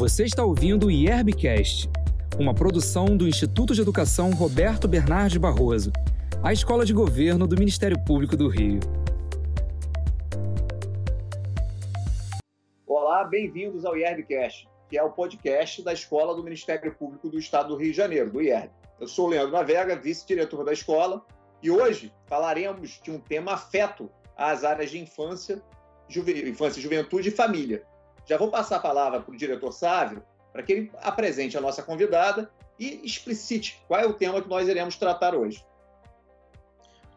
Você está ouvindo o IERBcast, uma produção do Instituto de Educação Roberto Bernardes Barroso, a escola de governo do Ministério Público do Rio. Olá, bem-vindos ao IERBcast, que é o podcast da Escola do Ministério Público do Estado do Rio de Janeiro, do IERB. Eu sou o Leandro Navega, vice-diretor da escola, e hoje falaremos de um tema afeto às áreas de infância, infância, juventude e família, já vou passar a palavra para o diretor Sávio, para que ele apresente a nossa convidada e explicite qual é o tema que nós iremos tratar hoje.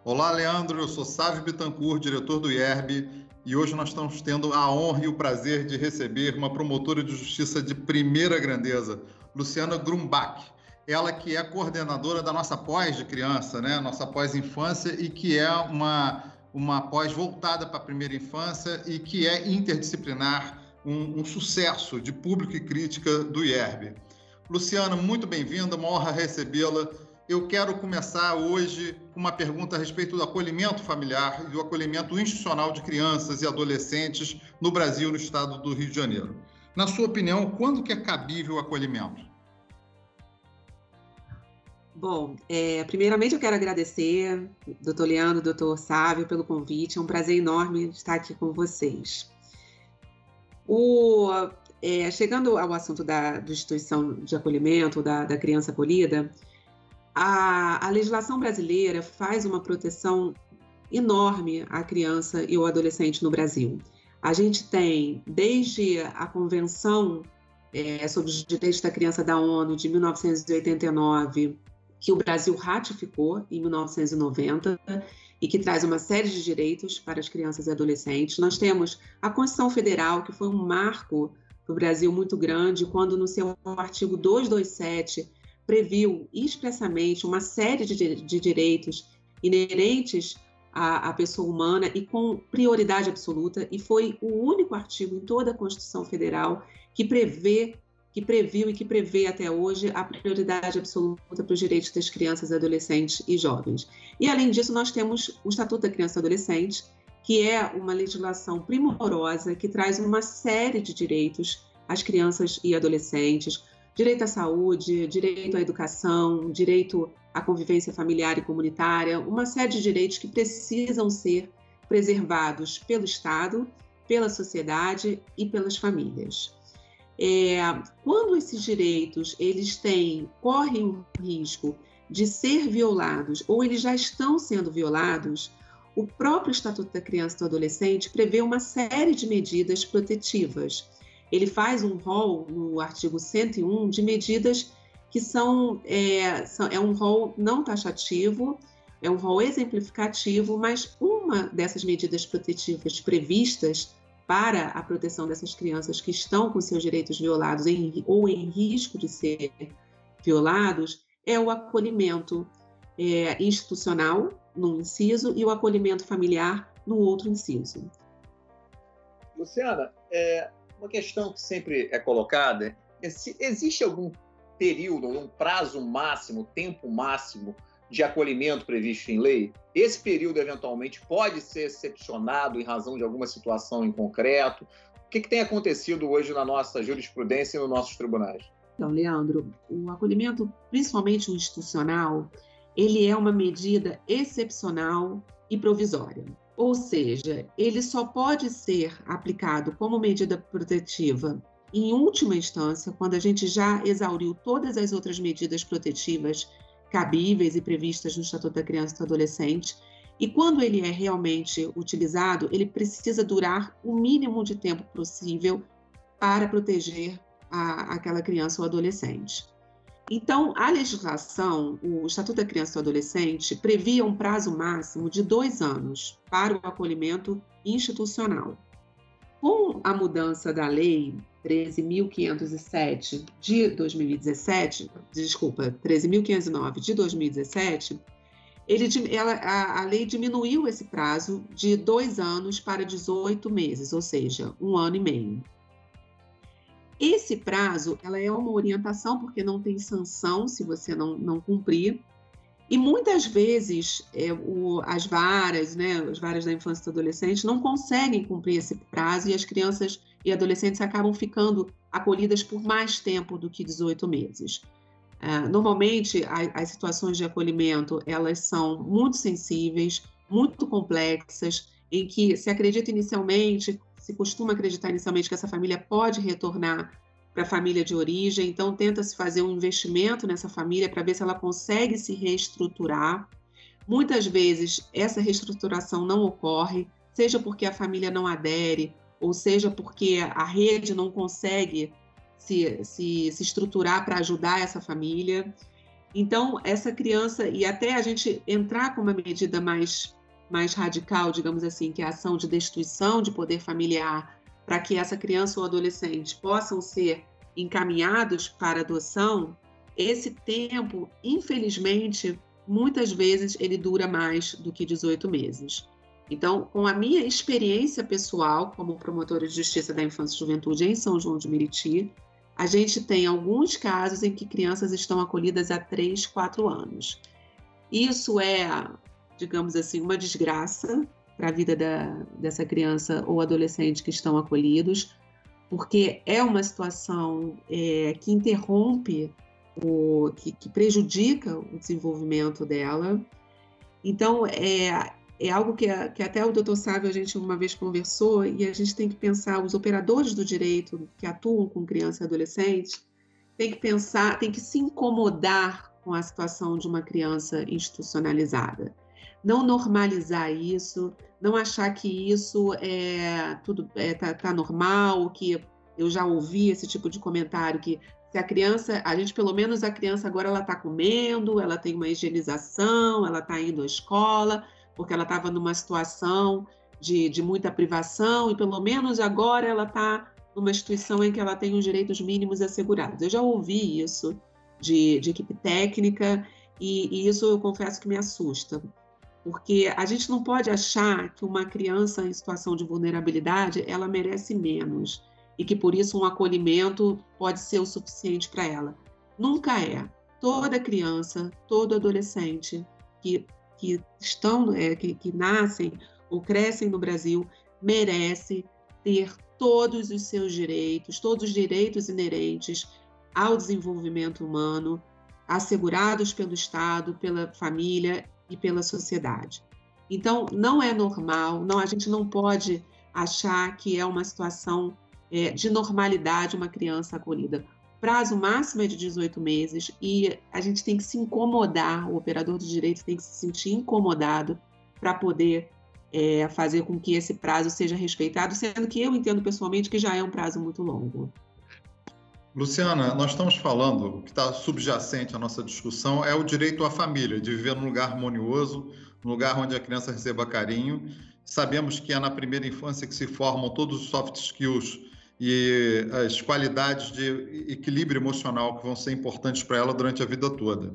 Olá, Leandro. Eu sou Sávio Bittencourt, diretor do IERB, e hoje nós estamos tendo a honra e o prazer de receber uma promotora de justiça de primeira grandeza, Luciana Grumbach. Ela que é coordenadora da nossa pós de criança, né? Nossa pós-infância, e que é uma, uma pós voltada para a primeira infância e que é interdisciplinar um, um sucesso de público e crítica do IERB. Luciana, muito bem-vinda, uma honra recebê-la. Eu quero começar hoje com uma pergunta a respeito do acolhimento familiar e do acolhimento institucional de crianças e adolescentes no Brasil, no estado do Rio de Janeiro. Na sua opinião, quando que é cabível o acolhimento? Bom, é, primeiramente eu quero agradecer, doutor Leandro, doutor Sávio, pelo convite. É um prazer enorme estar aqui com vocês. O, é, chegando ao assunto da, da, instituição de acolhimento da, da criança acolhida, a, a, legislação brasileira faz uma proteção enorme à criança e ao adolescente no Brasil. A gente tem, desde a Convenção é, sobre os Direitos da Criança da ONU de 1989, que o Brasil ratificou em 1990, e que traz uma série de direitos para as crianças e adolescentes. Nós temos a Constituição Federal, que foi um marco para o Brasil muito grande, quando no seu artigo 227 previu expressamente uma série de, de direitos inerentes à, à, pessoa humana e com prioridade absoluta, e foi o único artigo em toda a Constituição Federal que prevê que previu e que prevê até hoje a prioridade absoluta para os direitos das crianças, adolescentes e jovens. E, além disso, nós temos o Estatuto da Criança e Adolescente, que é uma legislação primorosa que traz uma série de direitos às crianças e adolescentes, direito à saúde, direito à educação, direito à convivência familiar e comunitária, uma série de direitos que precisam ser preservados pelo Estado, pela sociedade e pelas famílias. É, quando esses direitos eles têm correm o risco de ser violados ou eles já estão sendo violados, o próprio Estatuto da Criança e do Adolescente prevê uma série de medidas protetivas. Ele faz um rol no artigo 101 de medidas que são é, são, é um rol não taxativo, é um rol exemplificativo, mas uma dessas medidas protetivas previstas para a proteção dessas crianças que estão com seus direitos violados em, ou em risco de ser violados é o acolhimento é, institucional, num inciso, e o acolhimento familiar, no outro inciso. Luciana, é, uma questão que sempre é colocada é se existe algum período, um prazo máximo, tempo máximo de acolhimento previsto em lei, esse período eventualmente pode ser excepcionado em razão de alguma situação em concreto. O que, que tem acontecido hoje na nossa jurisprudência e nos nossos tribunais? Então, Leandro, o acolhimento, principalmente o institucional, ele é uma medida excepcional e provisória. Ou seja, ele só pode ser aplicado como medida protetiva em última instância, quando a gente já exauriu todas as outras medidas protetivas cabíveis e previstas no Estatuto da Criança e do Adolescente. E quando ele é realmente utilizado, ele precisa durar o mínimo de tempo possível para proteger a, aquela criança ou adolescente. Então, a legislação, o Estatuto da Criança e do Adolescente, previa um prazo máximo de dois anos para o acolhimento institucional. Com a mudança da lei 13.507 de 2017, desculpa, 13.509 de 2017, ele, ela, a, a, lei diminuiu esse prazo de dois anos para 18 meses, ou seja, um ano e meio. Esse prazo, ela é uma orientação, porque não tem sanção se você não, não cumprir, E muitas vezes é, o, as varas, né, as varas da infância e do adolescente não conseguem cumprir esse prazo e as crianças e adolescentes acabam ficando acolhidas por mais tempo do que 18 meses. Uh, normalmente, a, as situações de acolhimento elas são muito sensíveis, muito complexas, em que se acredita inicialmente, se costuma acreditar inicialmente que essa família pode retornar para a família de origem, então tenta-se fazer um investimento nessa família para ver se ela consegue se reestruturar. Muitas vezes essa reestruturação não ocorre, seja porque a família não adere, ou seja porque a rede não consegue se, se, se estruturar para ajudar essa família. Então, essa criança, e até a gente entrar com uma medida mais, mais radical, digamos assim, que é a ação de destruição de poder familiar, para que essa criança ou adolescente possam ser encaminhados para adoção, esse tempo, infelizmente, muitas vezes ele dura mais do que 18 meses. Então, com a minha experiência pessoal como promotora de justiça da infância e juventude em São João de Meriti, a gente tem alguns casos em que crianças estão acolhidas há 3, 4 anos. Isso é, digamos assim, uma desgraça, para a vida da, dessa criança ou adolescente que estão acolhidos, porque é uma situação é, que interrompe, o, que, que, prejudica o desenvolvimento dela. Então, é, é algo que, que até o doutor Sávio a gente uma vez conversou e a gente tem que pensar, os operadores do direito que atuam com criança e adolescente, tem que pensar, tem que se incomodar com a situação de uma criança institucionalizada não normalizar isso, não achar que isso é tudo é, tá, tá normal, que eu já ouvi esse tipo de comentário que se a criança, a gente pelo menos a criança agora ela está comendo, ela tem uma higienização, ela está indo à escola, porque ela estava numa situação de, de muita privação e pelo menos agora ela está numa instituição em que ela tem os direitos mínimos assegurados. Eu já ouvi isso de, de equipe técnica e, e isso eu confesso que me assusta porque a gente não pode achar que uma criança em situação de vulnerabilidade ela merece menos e que por isso um acolhimento pode ser o suficiente para ela. Nunca é. Toda criança, todo adolescente que, que estão, é, que, que nascem ou crescem no Brasil merece ter todos os seus direitos, todos os direitos inerentes ao desenvolvimento humano, assegurados pelo Estado, pela família e pela sociedade. Então, não é normal, não, a gente não pode achar que é uma situação é, de normalidade uma criança acolhida. Prazo máximo é de 18 meses e a gente tem que se incomodar, o operador de direito tem que se sentir incomodado para poder é, fazer com que esse prazo seja respeitado, sendo que eu entendo pessoalmente que já é um prazo muito longo. Luciana, nós estamos falando, o que está subjacente à nossa discussão é o direito à família, de viver num lugar harmonioso, num lugar onde a criança receba carinho. Sabemos que é na primeira infância que se formam todos os soft skills e as qualidades de equilíbrio emocional que vão ser importantes para ela durante a vida toda.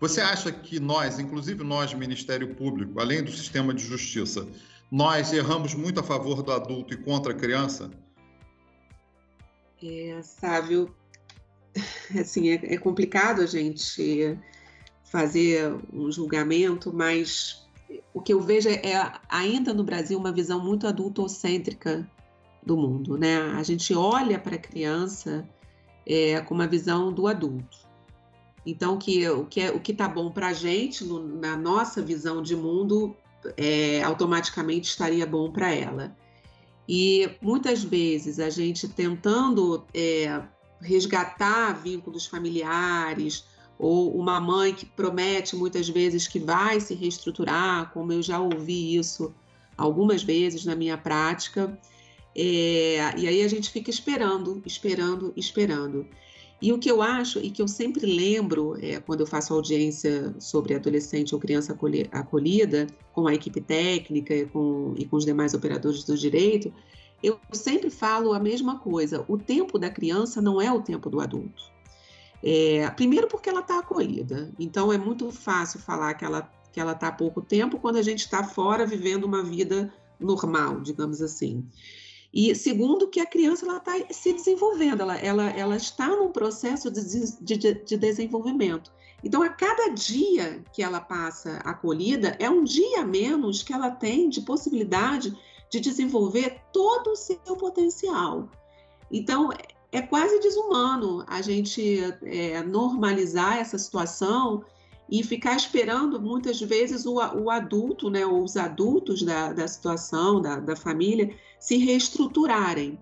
Você acha que nós, inclusive nós, Ministério Público, além do sistema de justiça, nós erramos muito a favor do adulto e contra a criança? É, Sávio, assim, é, é complicado a gente fazer um julgamento, mas o que eu vejo é ainda no Brasil uma visão muito adultocêntrica do mundo, né? A gente olha para a criança é, com uma visão do adulto. Então, que, o que é, o que está bom para a gente, no, na nossa visão de mundo, é, automaticamente estaria bom para ela. E muitas vezes a gente tentando é, resgatar vínculos familiares, ou uma mãe que promete muitas vezes que vai se reestruturar, como eu já ouvi isso algumas vezes na minha prática. É, e aí a gente fica esperando, esperando, esperando. E o que eu acho e que eu sempre lembro é, quando eu faço audiência sobre adolescente ou criança acolhida, com a equipe técnica e com, e com os demais operadores do direito, eu sempre falo a mesma coisa: o tempo da criança não é o tempo do adulto. É, primeiro, porque ela está acolhida, então é muito fácil falar que ela que ela está há pouco tempo quando a gente está fora vivendo uma vida normal, digamos assim. E segundo, que a criança está se desenvolvendo, ela, ela, ela está num processo de, de, de desenvolvimento. Então, a cada dia que ela passa acolhida, é um dia menos que ela tem de possibilidade de desenvolver todo o seu potencial. Então, é quase desumano a gente é, normalizar essa situação e ficar esperando muitas vezes o, o adulto, né, ou os adultos da, da situação, da, da família, se reestruturarem.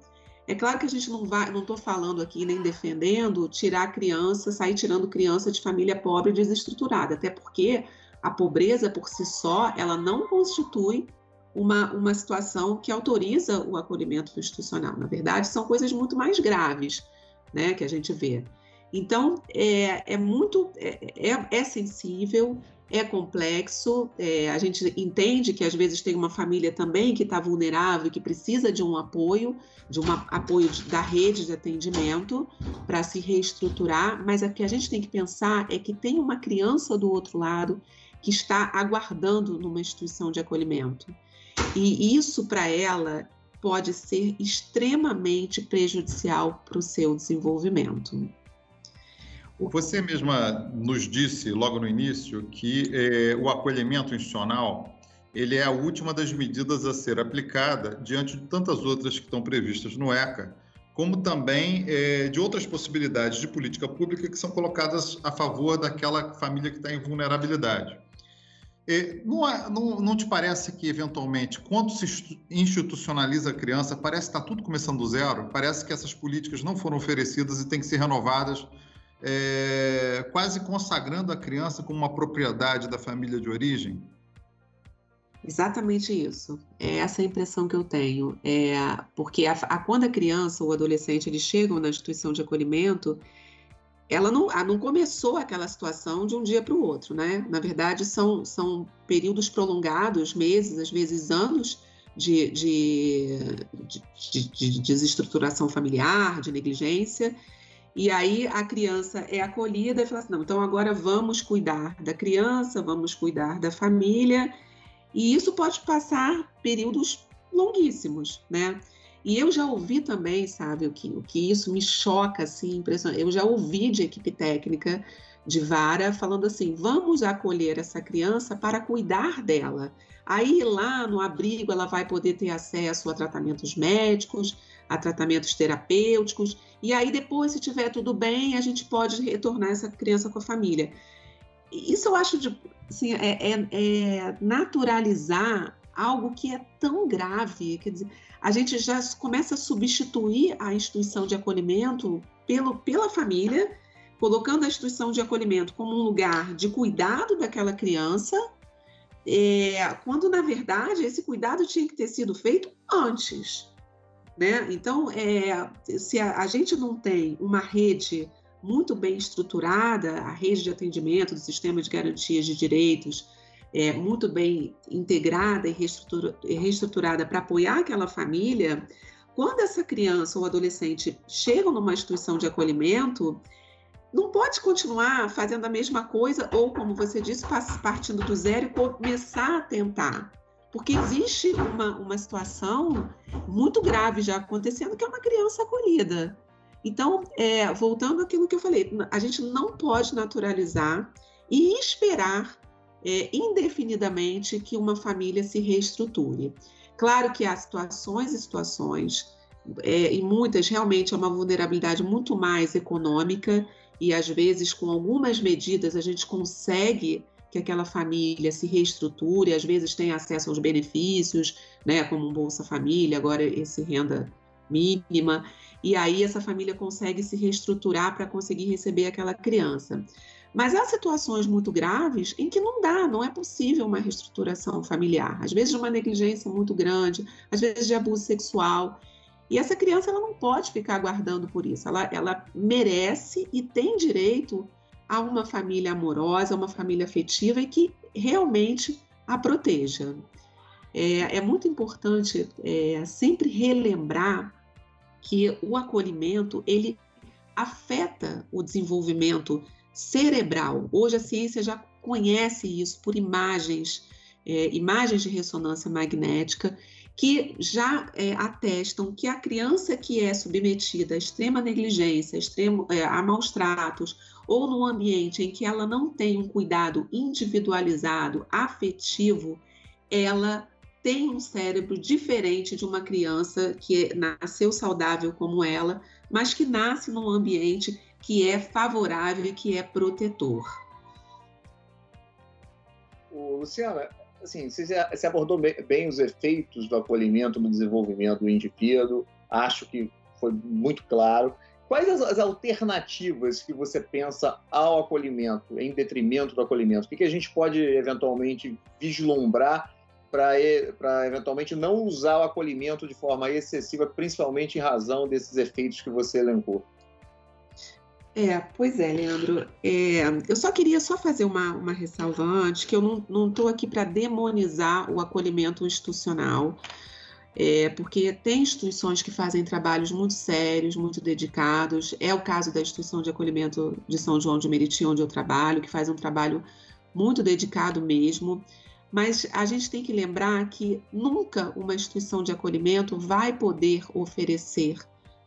É claro que a gente não vai, não estou falando aqui nem defendendo tirar criança, sair tirando criança de família pobre e desestruturada, até porque a pobreza por si só, ela não constitui uma, uma situação que autoriza o acolhimento institucional. Na verdade, são coisas muito mais graves, né, que a gente vê. Então, é, é muito, é, é, é sensível, é complexo, é, a gente entende que às vezes tem uma família também que está vulnerável, que precisa de um apoio, de um apoio da rede de atendimento para se reestruturar, mas o que a gente tem que pensar é que tem uma criança do outro lado que está aguardando numa instituição de acolhimento. E isso para ela pode ser extremamente prejudicial para o seu desenvolvimento. Você mesma nos disse logo no início que eh, o acolhimento institucional ele é a última das medidas a ser aplicada diante de tantas outras que estão previstas no ECA, como também eh, de outras possibilidades de política pública que são colocadas a favor daquela família que está em vulnerabilidade. Não, é, não, não, te parece que, eventualmente, quando se institucionaliza a criança, parece que está tudo começando do zero? Parece que essas políticas não foram oferecidas e têm que ser renovadas, é, quase consagrando a criança como uma propriedade da família de origem? Exatamente isso. É essa a impressão que eu tenho. É, porque a, a, quando a criança ou adolescente eles chegam na instituição de acolhimento, ela não, não começou aquela situação de um dia para o outro, né? Na verdade, são, são períodos prolongados, meses, às vezes anos, de, de, de, de desestruturação familiar, de negligência. E aí a criança é acolhida e fala assim: não, então agora vamos cuidar da criança, vamos cuidar da família. E isso pode passar períodos longuíssimos, né? E eu já ouvi também, sabe, o que, o que isso me choca, assim, impressionante. Eu já ouvi de equipe técnica de vara falando assim: vamos acolher essa criança para cuidar dela. Aí lá no abrigo ela vai poder ter acesso a tratamentos médicos, a tratamentos terapêuticos, e aí depois, se tiver tudo bem, a gente pode retornar essa criança com a família. Isso eu acho de, assim, é, é, é naturalizar algo que é tão grave, quer dizer, a gente já começa a substituir a instituição de acolhimento pelo, pela família, colocando a instituição de acolhimento como um lugar de cuidado daquela criança, é, quando na verdade esse cuidado tinha que ter sido feito antes. Né? Então, é, se a, a gente não tem uma rede muito bem estruturada, a rede de atendimento do sistema de garantias de direitos, é, muito bem integrada e reestruturada para apoiar aquela família, quando essa criança ou adolescente chegam numa instituição de acolhimento, não pode continuar fazendo a mesma coisa ou, como você disse, partindo do zero e começar a tentar. Porque existe uma, uma situação muito grave já acontecendo, que é uma criança acolhida. Então, é, voltando àquilo que eu falei, a gente não pode naturalizar e esperar é, indefinidamente que uma família se reestruture. Claro que há situações e situações, é, e muitas realmente é uma vulnerabilidade muito mais econômica, e às vezes com algumas medidas a gente consegue que aquela família se reestruture, às vezes tem acesso aos benefícios, né, como Bolsa Família, agora esse renda mínima, e aí essa família consegue se reestruturar para conseguir receber aquela criança. Mas há situações muito graves em que não dá, não é possível uma reestruturação familiar. Às vezes de uma negligência muito grande, às vezes de abuso sexual. E essa criança ela não pode ficar aguardando por isso. Ela, ela merece e tem direito a uma família amorosa, uma família afetiva e que realmente a proteja. É, é muito importante é, sempre relembrar que o acolhimento ele afeta o desenvolvimento cerebral. Hoje a ciência já conhece isso por imagens, é, imagens de ressonância magnética, que já é, atestam que a criança que é submetida a extrema negligência, extremo, é, a maus tratos, ou num ambiente em que ela não tem um cuidado individualizado, afetivo, ela tem um cérebro diferente de uma criança que nasceu saudável como ela, mas que nasce num ambiente que é favorável e que é protetor. Luciana, assim, você abordou bem os efeitos do acolhimento no desenvolvimento do indivíduo, acho que foi muito claro. Quais as, as alternativas que você pensa ao acolhimento, em detrimento do acolhimento? O que, que a gente pode eventualmente vislumbrar para eventualmente não usar o acolhimento de forma excessiva, principalmente em razão desses efeitos que você elencou? É, pois é, Leandro. É, eu só queria só fazer uma, uma ressalva antes, que eu não estou aqui para demonizar o acolhimento institucional, é, porque tem instituições que fazem trabalhos muito sérios, muito dedicados. É o caso da instituição de acolhimento de São João de Meriti, onde eu trabalho, que faz um trabalho muito dedicado mesmo. Mas a gente tem que lembrar que nunca uma instituição de acolhimento vai poder oferecer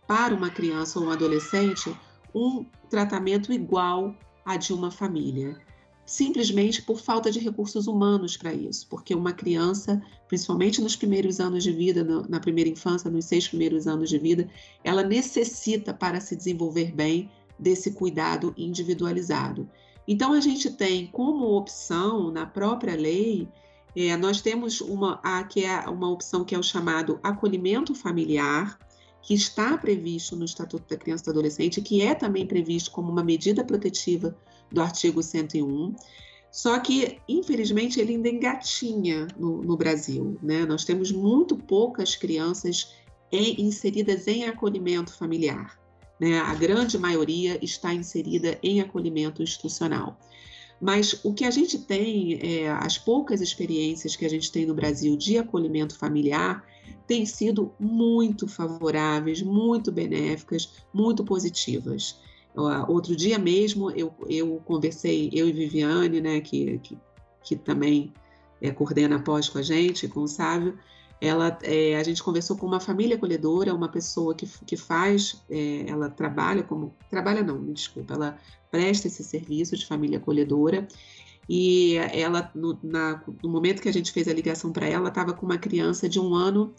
para uma criança ou um adolescente um tratamento igual a de uma família, simplesmente por falta de recursos humanos para isso, porque uma criança, principalmente nos primeiros anos de vida, na primeira infância, nos seis primeiros anos de vida, ela necessita para se desenvolver bem desse cuidado individualizado. Então a gente tem como opção na própria lei é, nós temos uma, a, que é uma opção que é o chamado acolhimento familiar, que está previsto no Estatuto da Criança e do Adolescente, que é também previsto como uma medida protetiva do artigo 101. Só que, infelizmente, ele ainda engatinha no, no Brasil. Né? Nós temos muito poucas crianças em, inseridas em acolhimento familiar. Né? A grande maioria está inserida em acolhimento institucional. Mas o que a gente tem, é, as poucas experiências que a gente tem no Brasil de acolhimento familiar, têm sido muito favoráveis, muito benéficas, muito positivas. Outro dia mesmo eu, eu conversei, eu e Viviane, né, que, que, que também é, coordena pós com a gente, com o Sávio, ela, é, a gente conversou com uma família acolhedora, uma pessoa que, que faz, é, ela trabalha como, trabalha não, me desculpa, ela presta esse serviço de família acolhedora e ela, no, na, no momento que a gente fez a ligação para ela, estava com uma criança de um ano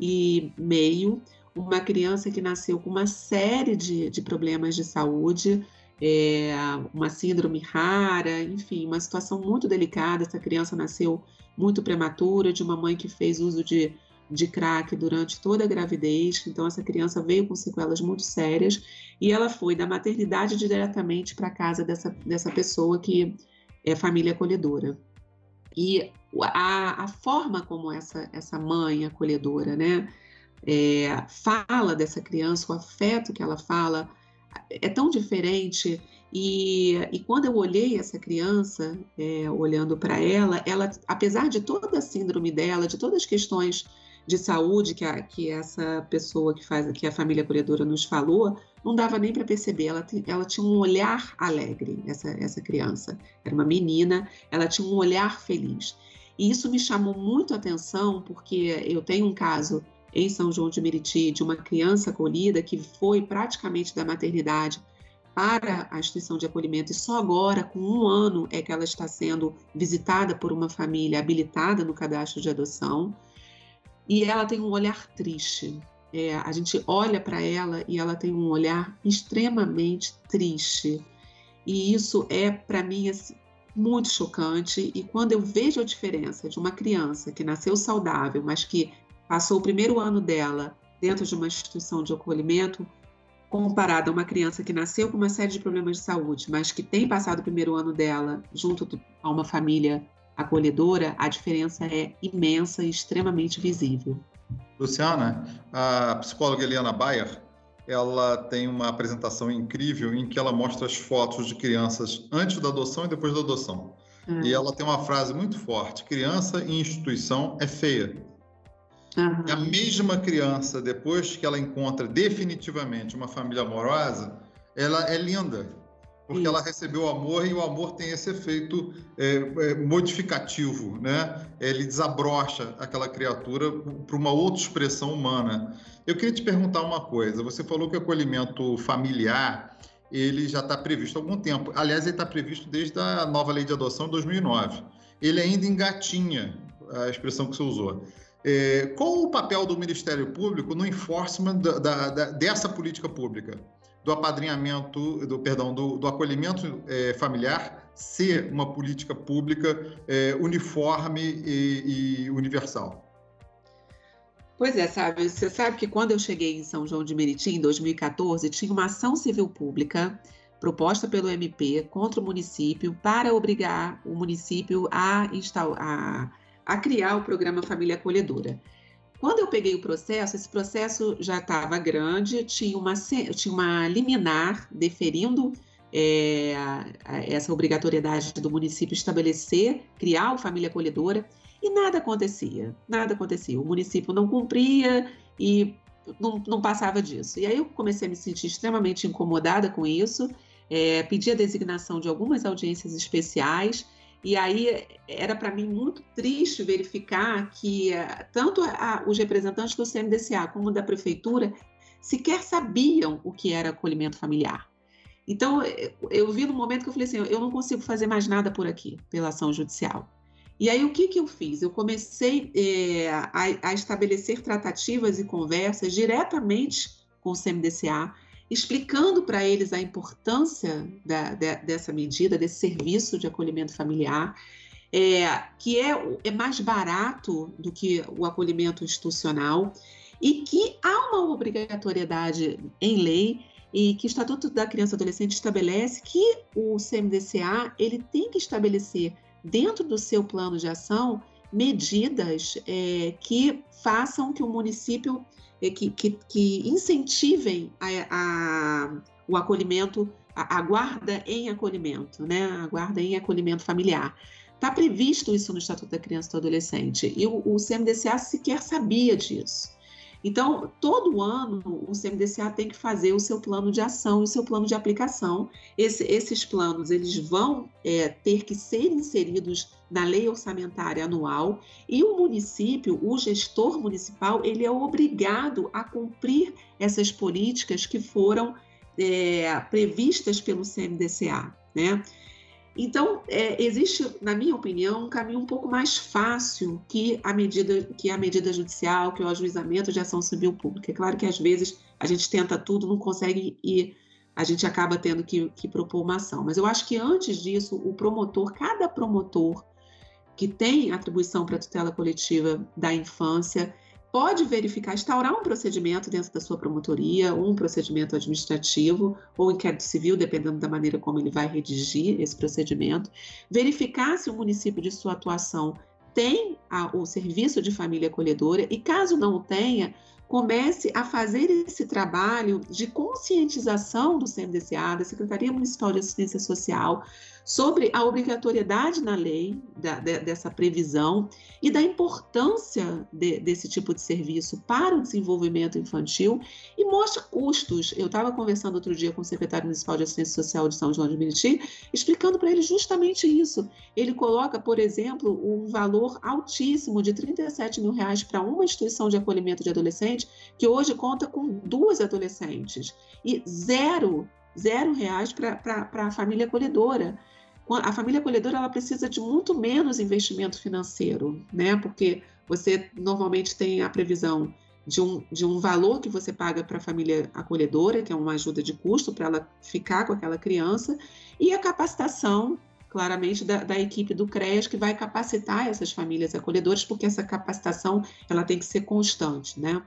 e meio, uma criança que nasceu com uma série de, de problemas de saúde, é, uma síndrome rara, enfim, uma situação muito delicada. Essa criança nasceu muito prematura, de uma mãe que fez uso de, de crack durante toda a gravidez. Então, essa criança veio com sequelas muito sérias e ela foi da maternidade diretamente para a casa dessa, dessa pessoa que é família acolhedora. E a, a forma como essa, essa mãe acolhedora né, é, fala dessa criança, o afeto que ela fala, é tão diferente. E, e quando eu olhei essa criança, é, olhando para ela, ela, apesar de toda a síndrome dela, de todas as questões de saúde que, a, que essa pessoa que faz, que a família acolhedora nos falou, não dava nem para perceber. Ela, ela tinha um olhar alegre, essa, essa criança. Era uma menina, ela tinha um olhar feliz. E isso me chamou muito a atenção, porque eu tenho um caso em São João de Meriti de uma criança acolhida que foi praticamente da maternidade para a instituição de acolhimento e só agora, com um ano, é que ela está sendo visitada por uma família habilitada no cadastro de adoção. E ela tem um olhar triste. É, a gente olha para ela e ela tem um olhar extremamente triste. E isso é, para mim, assim, muito chocante. E quando eu vejo a diferença de uma criança que nasceu saudável, mas que passou o primeiro ano dela dentro de uma instituição de acolhimento, comparada a uma criança que nasceu com uma série de problemas de saúde, mas que tem passado o primeiro ano dela junto a uma família acolhedora, a diferença é imensa e extremamente visível. Luciana, a psicóloga Eliana Bayer, ela tem uma apresentação incrível em que ela mostra as fotos de crianças antes da adoção e depois da adoção. Uhum. E ela tem uma frase muito forte: criança em instituição é feia. Uhum. E a mesma criança, depois que ela encontra definitivamente uma família amorosa, ela é linda. Porque Isso. ela recebeu amor e o amor tem esse efeito é, é, modificativo, né? Ele desabrocha aquela criatura para uma outra expressão humana. Eu queria te perguntar uma coisa. Você falou que o acolhimento familiar ele já está previsto há algum tempo. Aliás, ele está previsto desde a nova lei de adoção de 2009. Ele ainda engatinha a expressão que você usou. É, qual o papel do Ministério Público no enforcement da, da, da, dessa política pública? Do apadrinhamento, do perdão, do, do acolhimento é, familiar ser uma política pública é, uniforme e, e universal? Pois é, sabe, você sabe que quando eu cheguei em São João de Meriti, em 2014, tinha uma ação civil pública proposta pelo MP contra o município para obrigar o município a, a, a criar o programa Família Acolhedora. Quando eu peguei o processo, esse processo já estava grande, tinha uma, tinha uma liminar deferindo é, essa obrigatoriedade do município estabelecer, criar o Família Acolhedora, e nada acontecia, nada acontecia. O município não cumpria e não, não passava disso. E aí eu comecei a me sentir extremamente incomodada com isso, é, pedi a designação de algumas audiências especiais, e aí era para mim muito triste verificar que eh, tanto a, os representantes do CMDCA como da prefeitura sequer sabiam o que era acolhimento familiar. Então, eh, eu vi no momento que eu falei assim: eu não consigo fazer mais nada por aqui, pela ação judicial. E aí, o que, que eu fiz? Eu comecei é, a, a estabelecer tratativas e conversas diretamente com o CMDCA, explicando para eles a importância da, de, dessa medida, desse serviço de acolhimento familiar, é, que é, é mais barato do que o acolhimento institucional e que há uma obrigatoriedade em lei e que o Estatuto da Criança e Adolescente estabelece que o CMDCA ele tem que estabelecer dentro do seu plano de ação medidas é, que façam que o município que, que, que incentivem a, a, o acolhimento, a, a, guarda em acolhimento, né? a guarda em acolhimento familiar. Está previsto isso no Estatuto da Criança e do Adolescente, e o, o CMDCA sequer sabia disso. Então, todo ano, o CMDCA tem que fazer o seu plano de ação e o seu plano de aplicação. Esse, esses planos eles vão é, ter que ser inseridos na lei orçamentária anual e o município, o gestor municipal, ele é obrigado a cumprir essas políticas que foram é, previstas pelo CMDCA, né? Então, é, existe, na minha opinião, um caminho um pouco mais fácil que a medida que a medida judicial, que o ajuizamento de ação civil pública. É claro que às vezes a gente tenta tudo, não consegue e a gente acaba tendo que, que propor uma ação. Mas eu acho que antes disso, o promotor, cada promotor que tem atribuição para tutela coletiva da infância, pode verificar, instaurar um procedimento dentro da sua promotoria, um procedimento administrativo ou inquérito civil, dependendo da maneira como ele vai redigir esse procedimento, verificar se o município de sua atuação tem a, o serviço de família acolhedora e, caso não o tenha, comece a fazer esse trabalho de conscientização do CMDCA, da Secretaria Municipal de Assistência Social, sobre a obrigatoriedade na lei da, de, dessa previsão e da importância de, desse tipo de serviço para o desenvolvimento infantil e mostra custos. Eu estava conversando outro dia com o secretário municipal de assistência social de São João de Meriti, explicando para ele justamente isso. Ele coloca, por exemplo, um valor altíssimo de 37 mil reais para uma instituição de acolhimento de adolescente que hoje conta com duas adolescentes e zero zero reais para a família acolhedora a família acolhedora ela precisa de muito menos investimento financeiro, né? Porque você normalmente tem a previsão de um, de um valor que você paga para a família acolhedora, que é uma ajuda de custo para ela ficar com aquela criança, e a capacitação, claramente, da, da, equipe do CREAS, que vai capacitar essas famílias acolhedoras, porque essa capacitação ela tem que ser constante, né?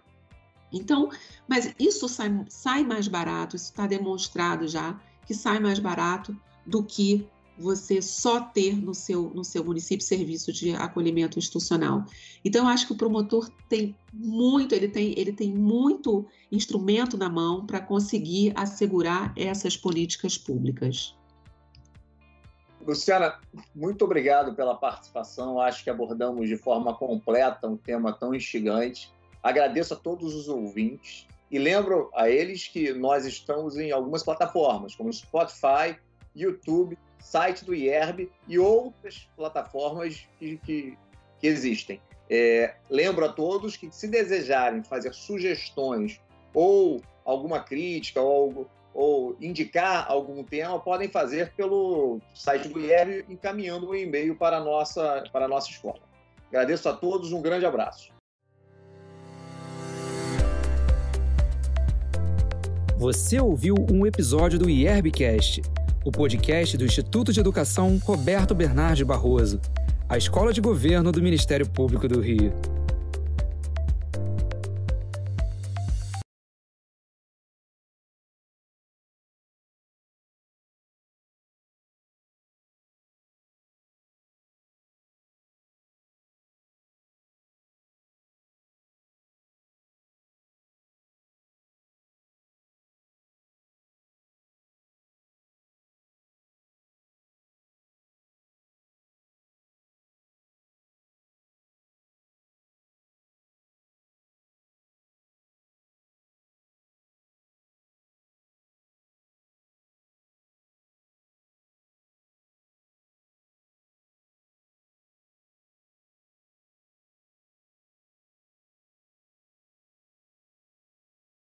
Então, mas isso sai, sai mais barato, isso está demonstrado já, que sai mais barato do que você só ter no seu, no seu município serviço de acolhimento institucional. Então, eu acho que o promotor tem muito, ele tem, ele tem muito instrumento na mão para conseguir assegurar essas políticas públicas. Luciana, muito obrigado pela participação. Acho que abordamos de forma completa um tema tão instigante. Agradeço a todos os ouvintes e lembro a eles que nós estamos em algumas plataformas, como Spotify, YouTube, site do IERB e outras plataformas que, que, que existem. É, lembro a todos que, se desejarem fazer sugestões ou alguma crítica ou, ou indicar algum tema, podem fazer pelo site do IERB, encaminhando um e-mail para a nossa, para a nossa escola. Agradeço a todos, um grande abraço. Você ouviu um episódio do IERBcast, o podcast do Instituto de Educação Roberto Bernardi Barroso, a escola de governo do Ministério Público do Rio.